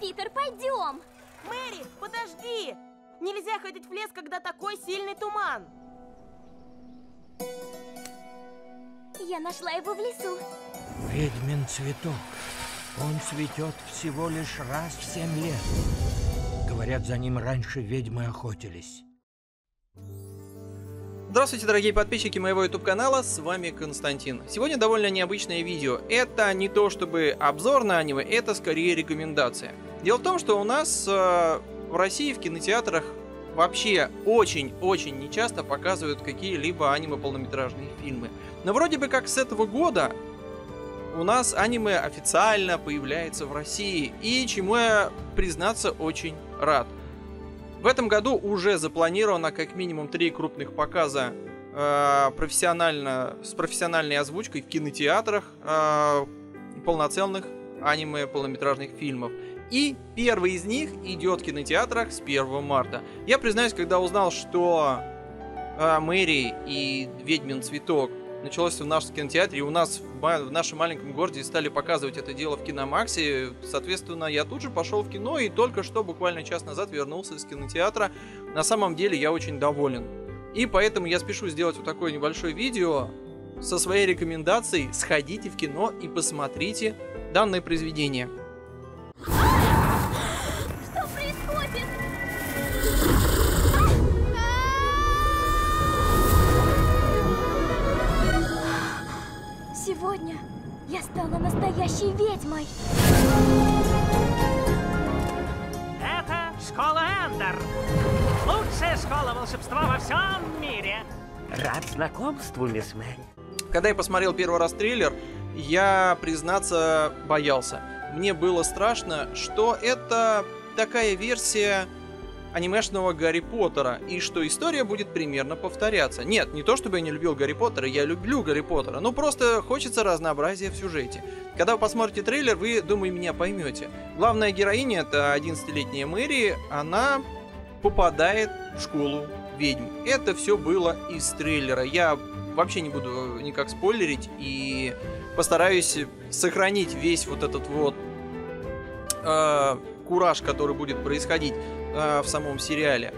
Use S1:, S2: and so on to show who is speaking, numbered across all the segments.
S1: Питер, пойдем!
S2: Мэри, подожди! Нельзя ходить в лес, когда такой сильный туман.
S1: Я нашла его в лесу.
S3: Ведьмин цветок. Он цветет всего лишь раз в семь лет. Говорят, за ним раньше ведьмы охотились.
S4: Здравствуйте, дорогие подписчики моего YouTube канала, с вами Константин. Сегодня довольно необычное видео. Это не то чтобы обзор на аниме, это скорее рекомендация. Дело в том, что у нас э, в России в кинотеатрах вообще очень-очень нечасто показывают какие-либо аниме-полнометражные фильмы. Но вроде бы как с этого года у нас аниме официально появляется в России, и чему я, признаться, очень рад. В этом году уже запланировано как минимум три крупных показа э, профессионально, с профессиональной озвучкой в кинотеатрах э, полноценных аниме полнометражных фильмов. И первый из них идет в кинотеатрах с 1 марта. Я признаюсь, когда узнал, что э, Мэри и Ведьмин цветок началось в нашем кинотеатре, и у нас в нашем маленьком городе стали показывать это дело в Киномаксе. Соответственно, я тут же пошел в кино, и только что, буквально час назад, вернулся из кинотеатра. На самом деле, я очень доволен. И поэтому я спешу сделать вот такое небольшое видео со своей рекомендацией «Сходите в кино и посмотрите данное произведение».
S1: Сегодня я стала настоящей ведьмой.
S5: Это школа Эндер. Лучшая школа волшебства во всем мире.
S6: Рад знакомству, мисс Мэри.
S4: Когда я посмотрел первый раз трейлер, я, признаться, боялся. Мне было страшно, что это такая версия анимешного Гарри Поттера, и что история будет примерно повторяться. Нет, не то чтобы я не любил Гарри Поттера, я люблю Гарри Поттера, но просто хочется разнообразия в сюжете. Когда вы посмотрите трейлер, вы, думаю, меня поймете. Главная героиня, это 11-летняя Мэри, она попадает в школу ведьм. Это все было из трейлера. Я вообще не буду никак спойлерить и постараюсь сохранить весь вот этот вот э, кураж, который будет происходить э, в самом сериале.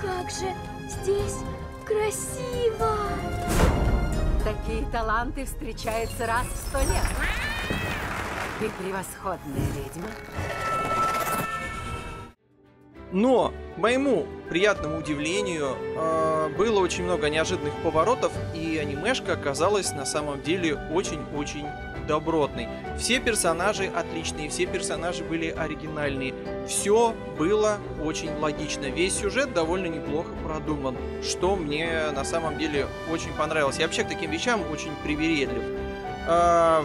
S1: Как же здесь красиво!
S7: Такие таланты встречаются раз в сто лет. Ты превосходная ведьма.
S4: Но, к моему приятному удивлению, э, было очень много неожиданных поворотов, и анимешка оказалась на самом деле очень-очень добротной. Все персонажи отличные, все персонажи были оригинальные. Все было очень логично. Весь сюжет довольно неплохо продуман, что мне на самом деле очень понравилось. Я вообще к таким вещам очень привередлив. Э,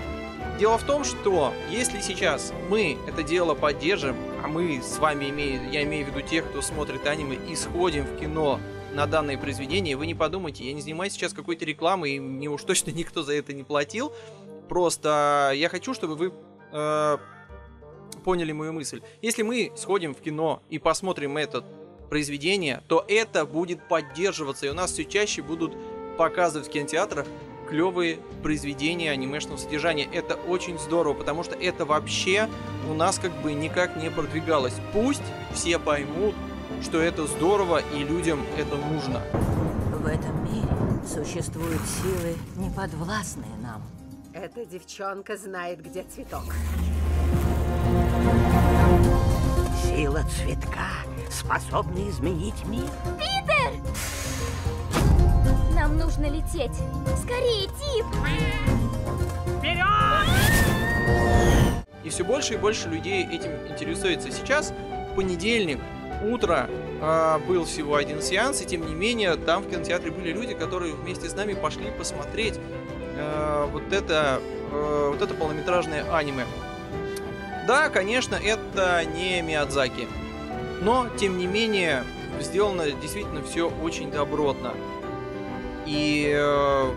S4: Дело в том, что если сейчас мы это дело поддержим, а мы с вами имеем, я имею в виду тех, кто смотрит аниме, и сходим в кино на данное произведение, вы не подумайте, я не занимаюсь сейчас какой-то рекламой, и мне уж точно никто за это не платил. Просто я хочу, чтобы вы э, поняли мою мысль. Если мы сходим в кино и посмотрим это произведение, то это будет поддерживаться, и у нас все чаще будут показывать в кинотеатрах клевые произведения анимешного содержания. Это очень здорово, потому что это вообще у нас как бы никак не продвигалось. Пусть все поймут, что это здорово и людям это нужно.
S7: В этом мире существуют силы, неподвластные. Эта девчонка знает, где цветок.
S6: Сила цветка способна изменить мир.
S1: Питер! Нам нужно лететь. Скорее, Тип!
S5: Вперед!
S4: И все больше и больше людей этим интересуется. Сейчас в понедельник утро э, был всего один сеанс, и тем не менее там в кинотеатре были люди, которые вместе с нами пошли посмотреть э, вот это э, вот это полнометражное аниме. Да, конечно, это не Миядзаки, но тем не менее сделано действительно все очень добротно. И э,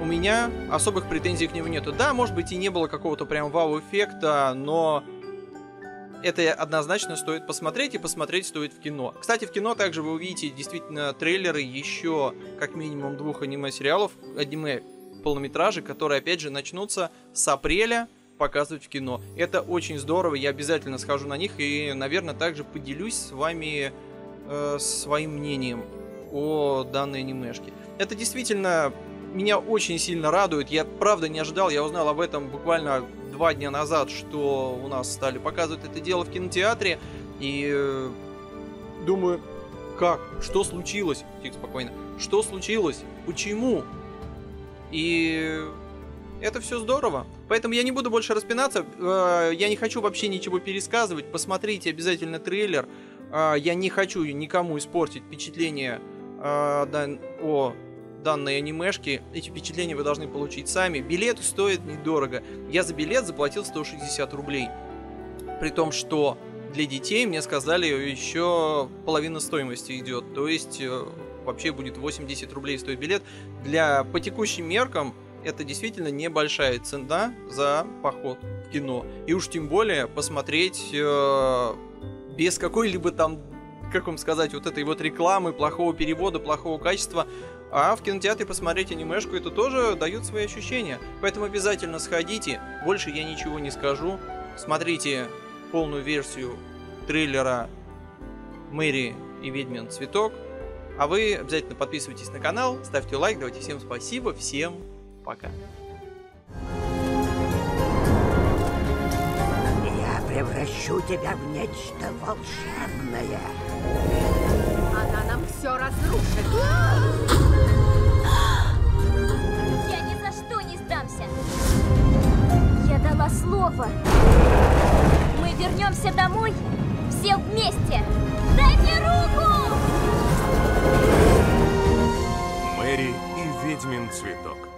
S4: у меня особых претензий к нему нету. Да, может быть и не было какого-то прям вау-эффекта, но это однозначно стоит посмотреть, и посмотреть стоит в кино. Кстати, в кино также вы увидите действительно трейлеры еще как минимум двух аниме-сериалов, аниме полнометражи, которые опять же начнутся с апреля показывать в кино. Это очень здорово, я обязательно схожу на них и, наверное, также поделюсь с вами э, своим мнением о данной анимешке. Это действительно меня очень сильно радует. Я правда не ожидал, я узнал об этом буквально два дня назад, что у нас стали показывать это дело в кинотеатре. И э, думаю, как? Что случилось? Тихо, спокойно. Что случилось? Почему? И это все здорово. Поэтому я не буду больше распинаться. Э, я не хочу вообще ничего пересказывать. Посмотрите обязательно трейлер. Э, я не хочу никому испортить впечатление э, о данной анимешке. Эти впечатления вы должны получить сами. Билеты стоят недорого. Я за билет заплатил 160 рублей. При том, что для детей мне сказали еще половина стоимости идет. То есть вообще будет 80 рублей стоит билет. Для по текущим меркам это действительно небольшая цена за поход в кино. И уж тем более посмотреть э, без какой-либо там, как вам сказать, вот этой вот рекламы, плохого перевода, плохого качества. А в кинотеатре посмотреть анимешку это тоже дает свои ощущения. Поэтому обязательно сходите. Больше я ничего не скажу. Смотрите полную версию трейлера Мэри и Ведьмин Цветок. А вы обязательно подписывайтесь на канал, ставьте лайк, давайте всем спасибо, всем Пока.
S6: Я превращу тебя в нечто волшебное.
S7: Она нам все разрушит.
S1: Я ни за что не сдамся. Я дала слово. Мы вернемся домой все вместе. Дай мне руку!
S8: Мэри и ведьмин цветок.